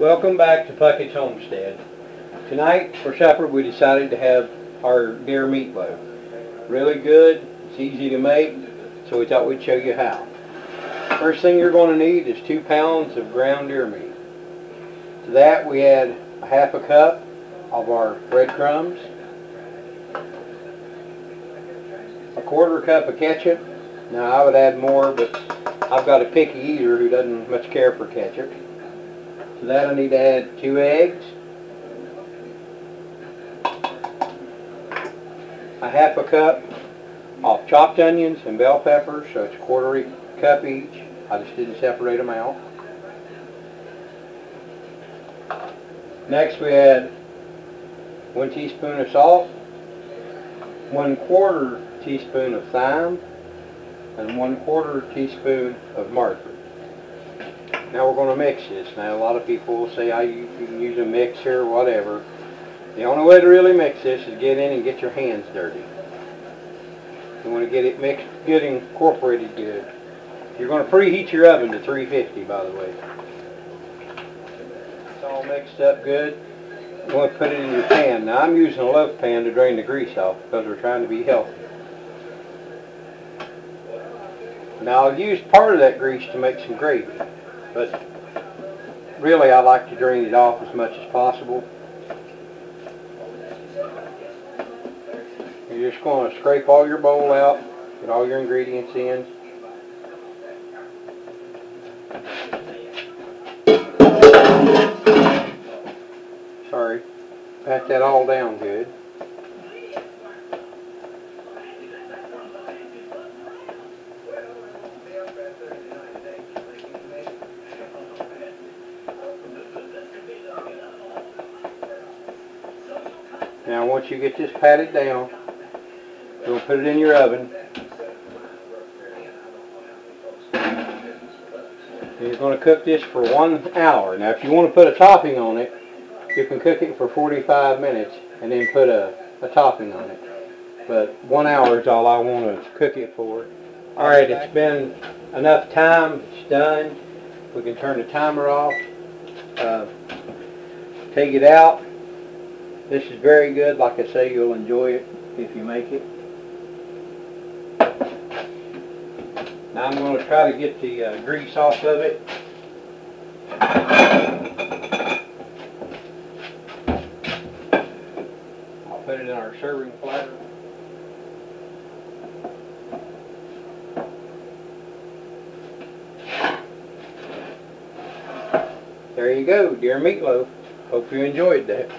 Welcome back to Puckett's Homestead. Tonight for supper we decided to have our deer meatloaf. Really good, it's easy to make, so we thought we'd show you how. First thing you're going to need is two pounds of ground deer meat. To that we add a half a cup of our breadcrumbs, a quarter cup of ketchup. Now I would add more, but I've got a picky eater who doesn't much care for ketchup. To that I need to add two eggs, a half a cup of chopped onions and bell peppers, so it's a quarter cup each. I just didn't separate them out. Next we add one teaspoon of salt, one quarter teaspoon of thyme, and one quarter teaspoon of marjoram. Now we're going to mix this. Now a lot of people will say I, you can use a mixer or whatever. The only way to really mix this is get in and get your hands dirty. You want to get it mixed good incorporated good. You're going to preheat your oven to 350 by the way. It's all mixed up good. You want to put it in your pan. Now I'm using a loaf pan to drain the grease off because we're trying to be healthy. Now I'll use part of that grease to make some gravy, but really I like to drain it off as much as possible. You're just going to scrape all your bowl out, get all your ingredients in. Sorry, pat that all down good. Now once you get this patted down, you'll put it in your oven. And you're going to cook this for one hour. Now if you want to put a topping on it, you can cook it for 45 minutes and then put a, a topping on it. But one hour is all I want to cook it for. Alright, it's been enough time. It's done. We can turn the timer off. Uh, take it out. This is very good. Like I say, you'll enjoy it if you make it. Now I'm going to try to get the uh, grease off of it. I'll put it in our serving platter. There you go, deer meatloaf. Hope you enjoyed that.